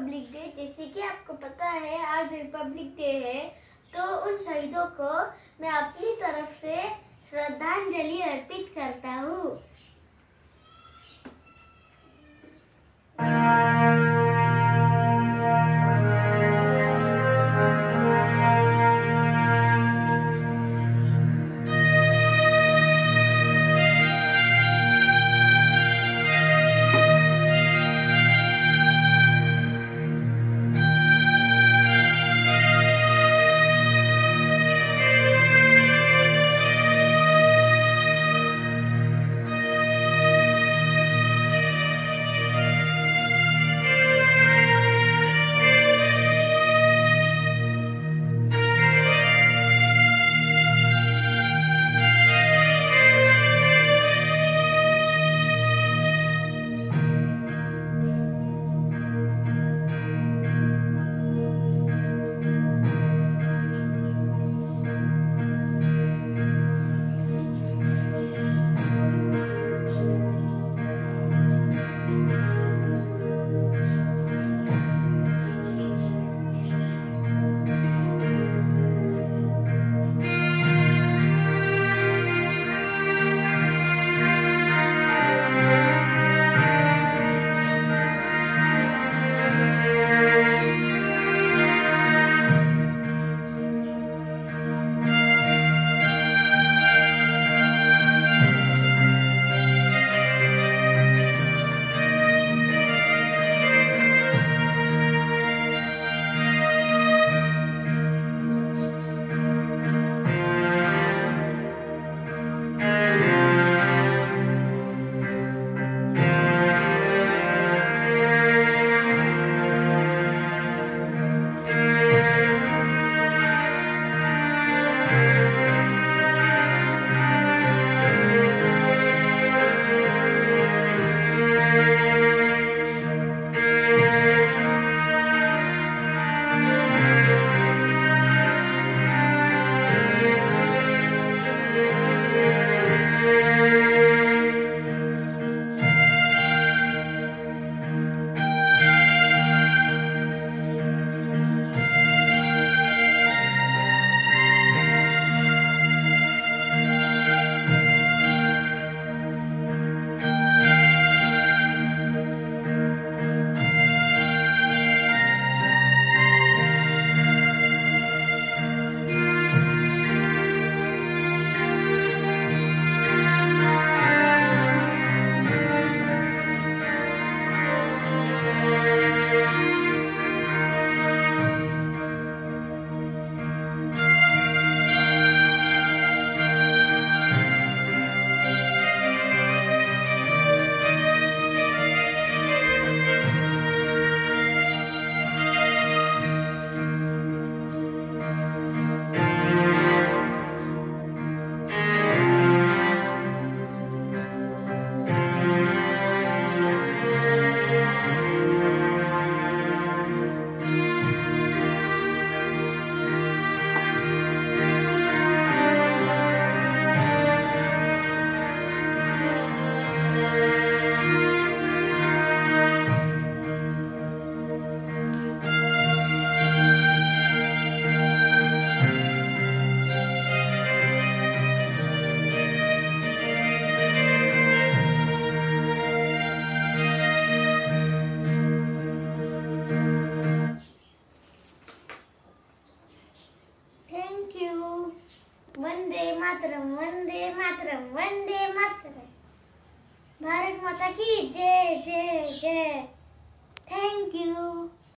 Republic day जैसे कि आपको पता है, आज रिपब्लिक डे है तो उन शहीदों को मैं अपनी तरफ़ से श्रद्धांजलि अर्पित करता हूँ। मातरम वंदे मातरम वंदे मातरम। भारत माता की जय जय जय। Thank you